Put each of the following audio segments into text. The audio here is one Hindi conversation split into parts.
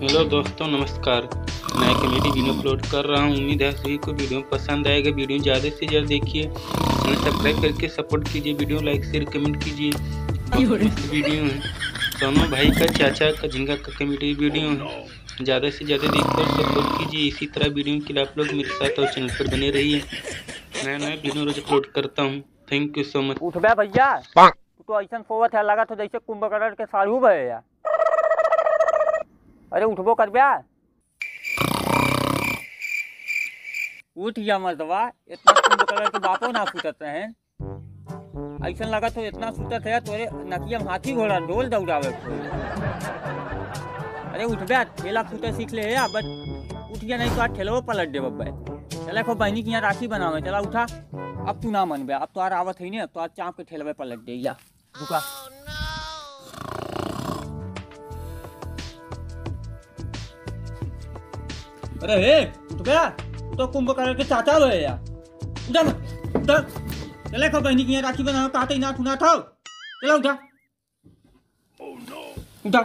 हेलो दोस्तों नमस्कार। मैं कमेडी वीडियो अपलोड कर रहा हूँ। उम्मीद है सभी को वीडियो पसंद आएगा। वीडियो ज़्यादा से ज़्यादा देखिए। चैनल सब्सक्राइब करके सपोर्ट कीजिए। वीडियो लाइक शेयर कमेंट कीजिए। वीडियो है। सोनू भाई का चाचा का झिंगा का कमेडी वीडियो है। ज़्यादा से ज़्यादा देखिए और सपोर्ट कीजिए। इसी तरह वीडियो के लिए आप लोग मेरे साथ और चैनल पर बने रहिए। नया नया वीडियो रोज अपलोड करता हूँ। थैंक यू सो मच उठ भैया। तो ऐसा सोवत है लगा तो जैसे कुंभकर्ण के साड़ू भे या अरे उठबो कर बे उठ गया मर्दवा इतना कुंभकर्ण के बापो ना फूटत हैं ऐसा लगा तो इतना सूतत है तोरे नकिया हाथी घोड़ा डोल दौड़ावे अरे उठ बे ठेला फूटे सीख ले या बस उठ गया नहीं तो आज ठेलो पलट दे बब्बे चला को बहनी की यहाँ राखी बनावे चला उठा। अब तू ना मन बे अब तो आर आवत है ने अब तो आज चाप के ठेलवे पलट दे या। रुका। अरे हे उठ गया तू तो कुंभकर्ण के चाचा हुए या उठा मत उठा। चले को बहनी की राखी बनावे कहते ही ना तू था चला उठा। उठा।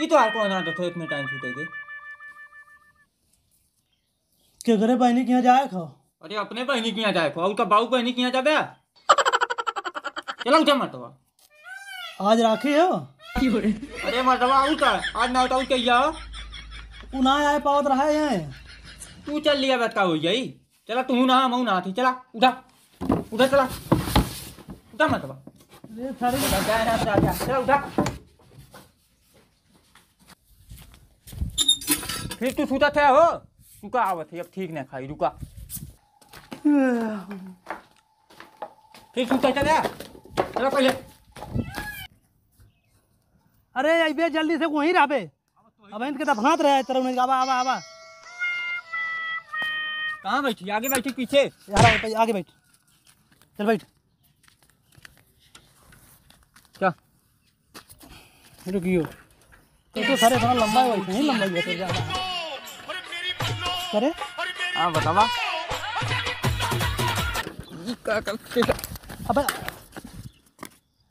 ये तो आपको ना तो इतने टाइम छूटेगी। के घरे बहनी के यहाँ जाए खो अरे अपने बहनी के यहाँ जाए और का बाबू बहनी के यहाँ जाबे चलो उठा मरतवा आज राखी हो अरे आज ना उठाऊ कहिया उ ना आए पावत रहा है यहाँ। तू चल लिया का हो जाई चला तू ना मैं ना थी चला उठा। उठा चला। उठा मरतवा अरे सारे जा, जा, जा, जा, चला उठा। फिर तू सूता था हो? तू का आवत है अब ठीक ना खाई रुका। फिर सूता चला चला पहले। अरे अबे जल्दी से वहीं रहबे अब इनके तो भात रहे तरह उन्हें। आवा आवा आवा। कहाँ बैठी? आगे बैठी पीछे? यार आगे- बैठ। चल बैठ। क्या? रुकियो ये तो सारे थोड़ा लंबा है वैसे नहीं लंबा ही है तो ज़्यादा। करे हाँ बतावा क्या करते अबे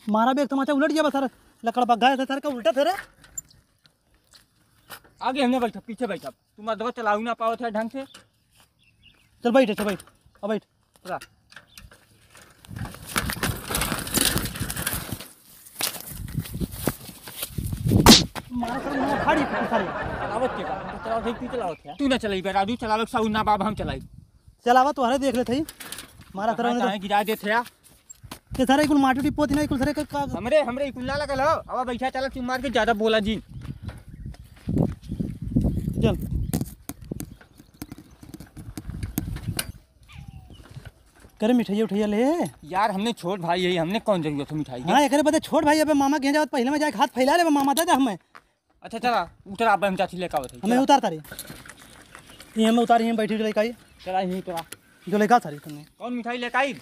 मारा भी एक तमाचा उलट गया बस सर लकड़ बग्गा था सर का उल्टा थे आगे हमने बैठा पीछे बैठा। तुम मधवा चलाऊ ना पाओ थे ढंग से। चल बैठ चल बैठ अब बैठ। चला थे तू थे तू ना चलाई राजू चलावे साउ ना बाब हम चलाई। चलावा तो हरे देख ले थई मारा तरह कहाँ उन्हें गिरा दे थे के सारे कुल माटी उटी पोती नहीं कुल सारे का हमरे हमरे इकुल्ला लगल हो अब बैठा चला तू मार के ज़्यादा बोला जी। चल। करे मिठाई उठाइया ले। यार हमने छोड़ भाई यही हमने कौन ज़रूरत है मिठाई की? हाँ एकरे बदे छोड़ भाई अबे मामा के यहाँ जावत पहले में जाके हाथ फैला ले मामा दे दे हमें। अच्छा चला उतर आप हम चाची लेकर आवत हमें उतार तारी। ये हमें उतारी हम बैठी लड़का ये चला यहीं तोरा जो लड़का सारी तुमने। कौन मिठाई लेकर आई?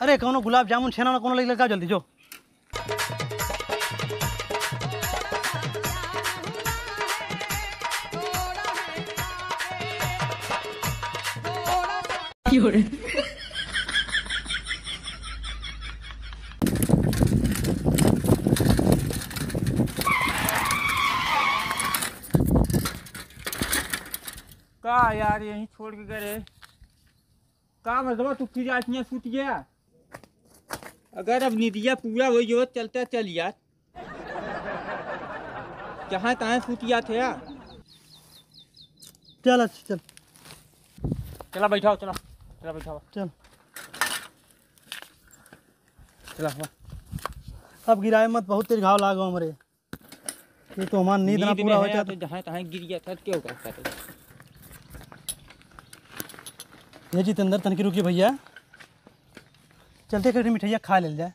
अरे कौनो गुलाब जामुन छेना ना कोनो लड़का, जल्दी जो। का यार यहीं छोड़ के गए का मतलब तू फिर आज यहाँ सूत गया? अगर अब निदिया पूरा हो जो चलता चल यार। जहाँ तहाँ सूत गया थे। यार चल अच्छा, चल। चला बैठाओ चला। चला बैठाओ। चल। चला हुआ अब गिराए मत बहुत तेज घाव लागो हमरे। ये तो हमारा नींद ना पूरा हो है जाता। तो जहाँ तहाँ गिर गया था तो क्या करता था ये जितेंद्र तनकी रुकी भैया। चलते कहीं मिठाइया खा ले जाए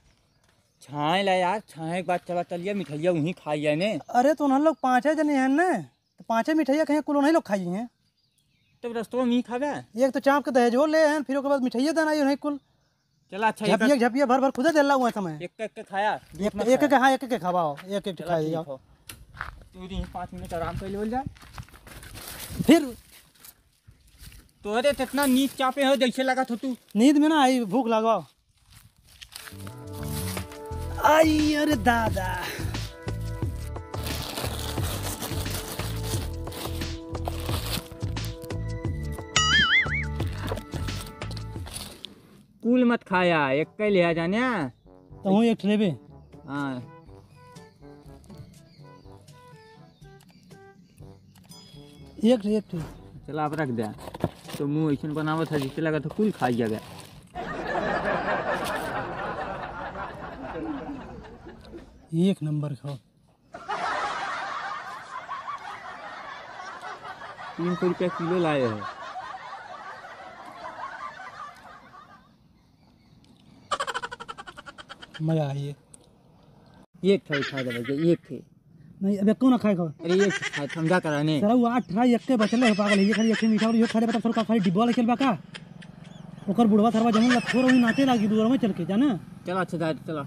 छाए ला यार छाए के बाद चला चलिए मिठाइया वहीं खाई ने अरे तो उन्हें लोग पाँचे जने हैं ना तो पाँचे मिठाइया कहीं कुल नहीं लोग खाई हैं। तब रस्तों में ही खावे? एक तो चाँप के दहेजो ले हैं फिर ओके बाद मिठाइया देना उन्हें कुल। चला अच्छा झपिया झपिया भर भर खुदे दिला हुआ समय एक एक खाया एक एक एक हाँ एक एक खावा एक एक चला जाओ तू यहीं पाँच मिनट आराम कर ले जाए फिर तो इतना नीच चापे हो जैसे लगा था तू। नींद में ना आई भूख लगाओ। आई अरे दादा कुल मत खाया एक के लिया जाने तो हूँ एक ठेबे हाँ। एक एक चला आप रख दे। तो मुँह ऐसा बनावत है जिससे लगा था कुल खा गया। एक नंबर खाओ। तीन सौ रुपया किलो लाए है। मज़ा आई एक था खा दे एक थे। नहीं अब कौन खाए खाओ? अरे एक था ठंडा कराने। सर वो आठ ट्राई एक के बचले है पागल ये खाली एक मीठा और ये खाले बता सर का खाली डिब्बा लेके बा का? ओकर बुढ़वा सरवा जमन लग छोड़ वही नाचे लागी दूर में चल के जाना? चला अच्छा दादा चला।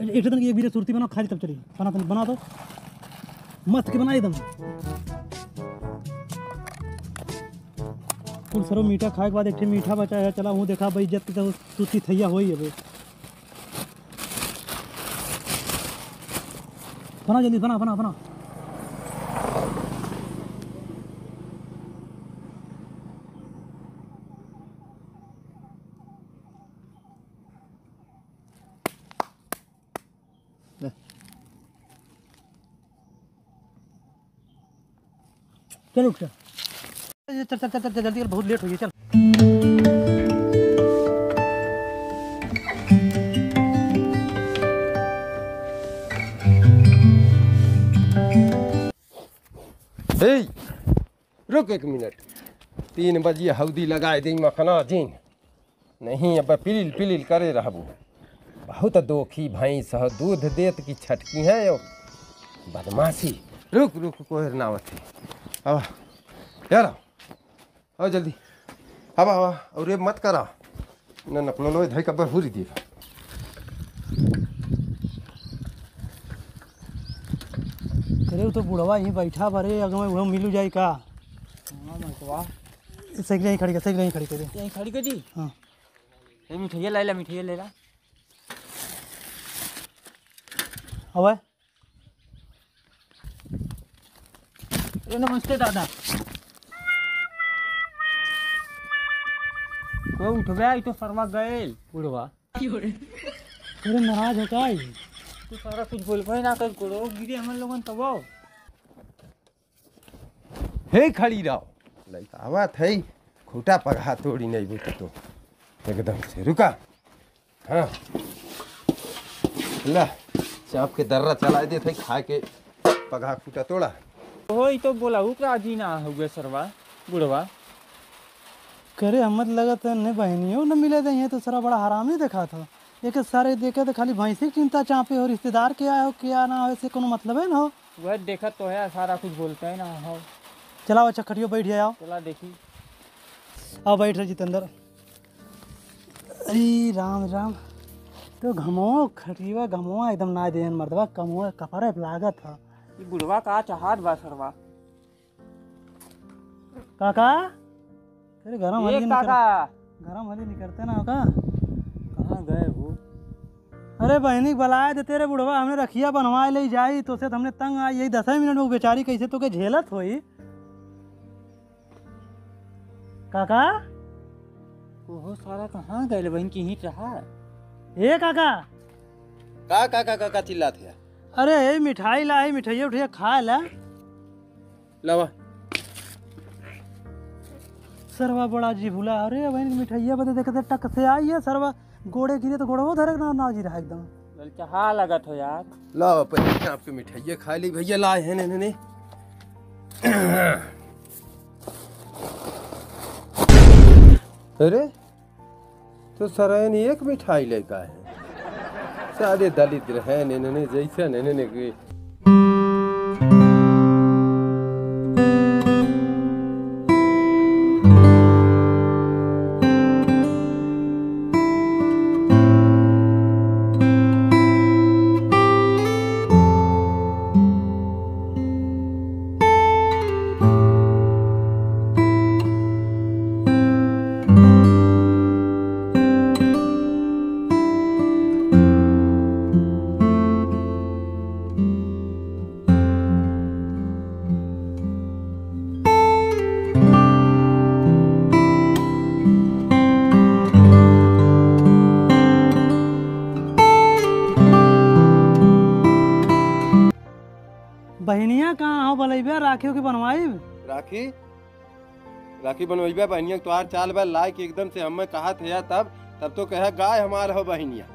एक दिन ये बीरे सुरती बनाओ, खाली तब चली बना तुम बना दो। मस्त के बना एकदम कुल सरो मीठा, खाए के बाद एक मीठा बचा है, चला हूँ देखा, भाई, इज़्ज़त की तो तुती थैया हो ही है, भाई। बना जल्दी, बना बना बना ले। चल उठ, चल। चल चल चल जल्दी बहुत लेट हो गई चल। रुक एक मिनट। तीन बजे हल्दी लगाए दी मखना दिन नहीं, अब पिलिल पिलिल करे रहबू। बहुत दोखी भैंस ह, दूध देत की छटकी है यो। बदमाशी। रुक रुक, कोहर नावत है। अब यार आओ जल्दी। अब आवा। और ये मत करा। न नपलो लो धई कबर हुरी दी अरे वो तो बुढ़वा यहीं बैठा बरे अगर मैं वह मिलू जाए का? हाँ सही नहीं खड़ी कर सही नहीं खड़ी कर दे यहीं खड़ी कर दी हाँ। ये मिठाइया ले ला मिठाइया ले ला। अब अरे नमस्ते दादा। कोई उठ गया तो शर्मा गए। बुढ़वा। अरे नाराज़ हो का तू सारा कुछ बोल पाए ना कर करो। गिरे हम लोगन तब हे खड़ी रहो लड़का आवात है खूटा पगहा तोड़ी नहीं बुत तो। एकदम से रुका। हाँ। ला चाप के दर्रा चला दे थे खा के पगहा खूटा तोड़ा। हो ही तो बोला हूँ राज़ी ना हो गए सरवा बुढ़वा। करे हमत लगत है ने बहनियों न मिले दे तो सारा बड़ा हरामी देखा था। एक सारे देखे तो खाली भैंसी चिंता चापे हो रिश्तेदार के आए हो क्या ना हो ऐसे कोनो मतलब है ना हो? वह देखा तो है सारा कुछ बोलते है ना हो। चलाओ अच्छा खटियो बैठ जाओ। चला देखी। आओ बैठ रहे जितेंद्र। अरे राम राम। तो घमो खटिया घमो एकदम ना देन मर्दवा कमो कपड़े लागत है ये बुढ़वा का चाहत बा सरवा काका तेरे गरम हली काका। गरम हली निकलते ना का कहाँ गए वो? अरे बहनी बलाए दे तेरे बुढ़वा हमने रखिया बनवाए ले जाई तो से तो हमने तंग आई यही दस मिनट में बेचारी कैसे तो के झेलत होई। काका? वो सारा कहाँ गए बहन की ही रहा? ए काका? का का का का, चिल्लात है? अरे मिठाई ला है मिठाई उठाई खा ला। लवा। सरवा बड़ा जी भूला। अरे बहन मिठाइया बदे देखते टक से आई है सरवा। गोड़े गिरे तो गोड़वा धरे ना ना जी रहा एकदम। ललचा लगत हो यार? लाओ पहले आपके मिठाइया खा ली भैया लाए हैं ने, ने, ने। अरे तो सरायन एक मिठाई लेका है। sade dali dir hai ne ne ne jaisa ne ne ne बहनिया कहाँ हो बलैबे राखी की बनवाई? राखी? राखी बनवेबे बहनिया तोहार चाल बा लायक एकदम से हमें कहा थे तब तब तो कहे गाय हमार हो बहनिया।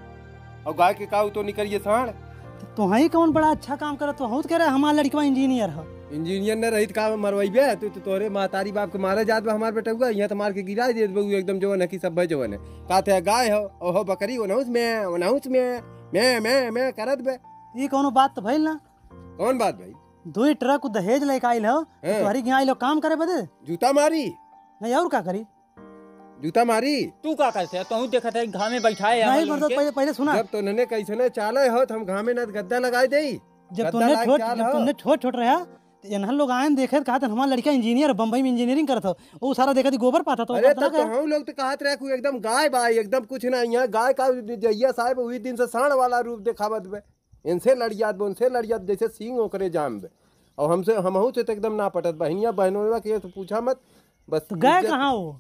और गाय के का तो निकलिए साढ़ तो ही कौन बड़ा अच्छा काम करे तो हूँ कह रहे हमारा लड़कवा इंजीनियर है। इंजीनियर ने रहित का मरवाइबे तो, तो तोरे मातारी बाप के मारे जात बा हमार बेटा हुआ यहाँ तो मार के गिरा दे देबे उ एकदम जवन है कि सब भाई जवन है। का थे गाय हो ओ हो बकरी ओनहुस में ओनहुस में मैं मैं मैं करत बे। ये कोनो बात तो भइल ना? कौन बात भाई दो ट्रक दहेज लेके आइल हो। हाँ। तुम्हारी यहाँ आइल हो काम करे बदे? जूता मारी। नहीं और का करी? जूता मारी। तू का करते है? तू देखा था घाम में बैठाए नहीं मतलब पहले पहले सुना। जब तो नने कैसे ने चाले हो तो हम घामे न गद्दा लगाए दे जब लायक छोट जब हो। छोट छोट रहा तो यहाँ लोग आए न देखे कहा था हमारा लड़का इंजीनियर बम्बई में इंजीनियरिंग करता हो। वो सारा देखा थी गोबर पाता तो अरे तब तो हम लोग तो कहत रहे कि एकदम गाय बाई एकदम कुछ ना यहाँ गाय का जइया साहब वही दिन से साण वाला रूप दिखावत बे। इनसे लड़ियात बे उनसे लड़ियात जैसे सींग ओकरे जाम बे और हमसे हमहू से तो एकदम ना पटत। बहनिया बहनों के तो पूछा मत। बस तो गए कहाँ वो?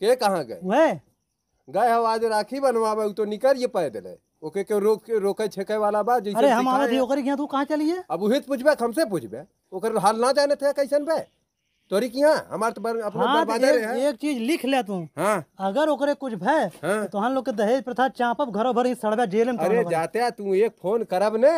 के कहाँ गए? वह? गए हो आज राखी बनवावे उ तो निकल ये पैदल है। ओके के रोक रोके छेके वाला बा जैसे अरे हम आवत ही हैं। ओकरे यहाँ तू कहाँ चलिए अब उहे से पूछबे हमसे पूछबे। ओकर हाल ना जाने थे कैसन बे? तोरी किया हमार तो बर, अपना हाँ तो एक, एक चीज़ लिख ले तू। हाँ। अगर ओकरे कुछ भय हाँ। तो तुहान लोग के दहेज प्रथा चापब घरों भर ही सड़बे जेल में अरे। जाते तू एक फ़ोन करब ने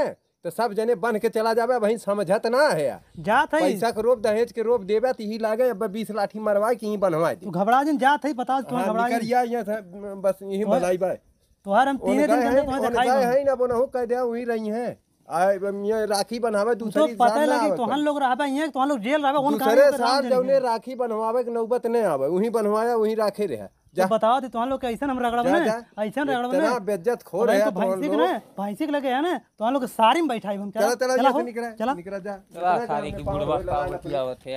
तो सब जने बन के चला जाबे वही समझत ना है। जात है। पैसा के रोप दहेज के रोप देबे तो ही लागे अब बीस लाठी मरवाए कि ही बनवाए तू दी घबरा जिन जात है बता तू हाँ, घबरा निकलिया यहाँ से बस यही भलाई बा। तोहर हम तीने दिन अंदर दिखाई है ना बोनहु कह दे वही रही है। राखी बनवावे तो दूसरी पता लगे ना लगी तुहान। लोग रहबे यहाँ तुहान लोग जेल रहबे उन दूसरे जौने राखी बनवावे के नौबत नहीं आवे वही बनवाया वही राखे रहे। जा। बताओ दे तुम लोग के ऐसा हम रगड़ब ना जा। ऐसा रगड़ब इतना ना बेज्जत खो भाई रहे तो हैं भैंसी के ना भैंसी के लगे है ना तुहान लोग सारी में बैठाई हम चला चला हो, निकला चला। निकला जा। सारी की बुढ़वा लगा। का लगा। आवत है